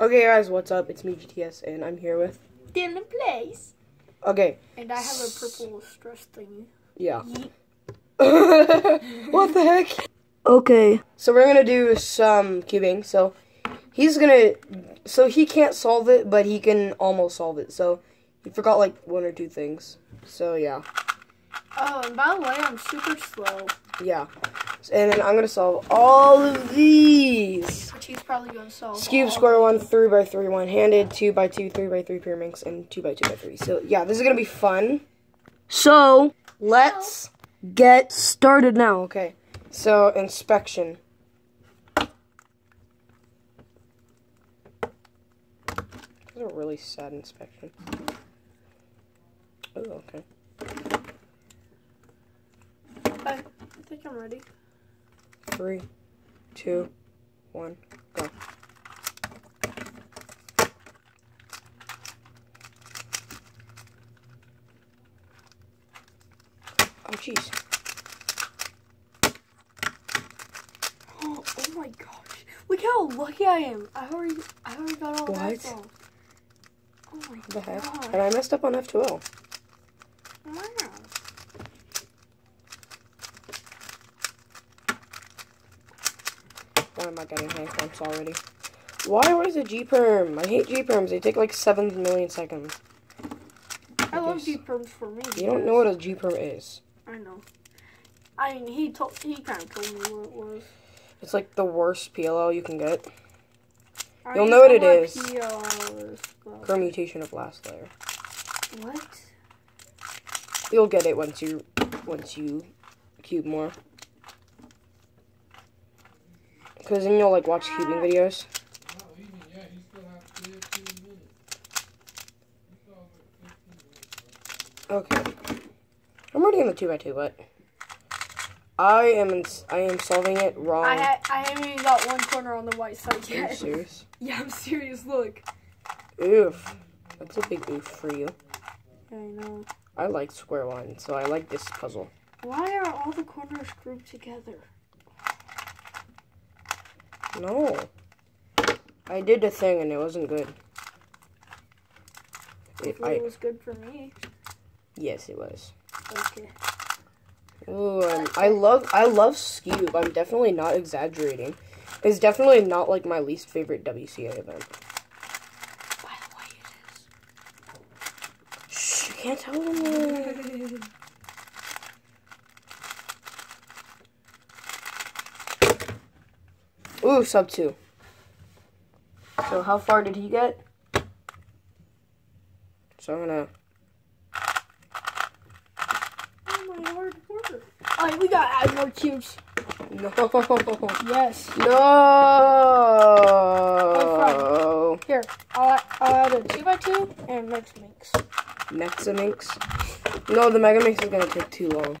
Okay, guys, what's up? It's me, GTS, and I'm here with. DillonPlayz. Okay, And I have a purple stress thingy. yeah. What the heck? Okay, so we're gonna do some cubing. So he's gonna, so he can't solve it, but he can almost solve it. So he forgot like one or two things. So yeah, Oh, and by the way, I'm super slow. yeah. And then I'm gonna solve all of these. Which he's probably going to solve. Cube, square one, three by three, one handed, two by two, three by three pyramids, and two by two by three. So yeah, this is gonna be fun. So let's get started now. Okay. So inspection. This is a really sad inspection. Oh, okay. I think I'm ready. Three, two, one, go. Oh, jeez. Oh, oh my gosh. Look how lucky I am. I already, I already got all What? that. Oh my What the heck? And I messed up on F2L. Why am I getting hand cramps already? Why was a G perm? I hate G perms. They take like seven million seconds. I love Yes. G perms for me. You don't know what a G perm is. I know. I mean, he told, he kind of told me what it was. It's like the worst PLL you can get. I You'll know what it is. PLL is, Permutation of last layer. What? You'll get it once you once you cube more. Cause then you'll like watch cubing videos. Even, yeah, he still has 15 minutes. He still has like 15 minutes. Okay. I'm already in the two by two, but I am in, I am solving it wrong. I ha- I haven't even got one corner on the white side Are you yet. serious? yeah, I'm serious. Look. Oof. That's a big oof for you. I know. I like square one, so I like this puzzle. Why are all the corners grouped together? No. I did the thing and it wasn't good. It, I, it was good for me. yes, it was. Okay. Ooh, um, I love I love Skewb. I'm definitely not exaggerating. It's definitely not like my least favorite WCA event. By the way, it Shh, you can't tell them. Ooh, sub two. So how far did he get? So I'm gonna. oh my hard work. Alright, we gotta add more cubes. No. Yes. No. Here, I'll, add- I'll add a 2 by 2 and mix mix. Mexa Minx. No, the Megaminx is gonna take too long.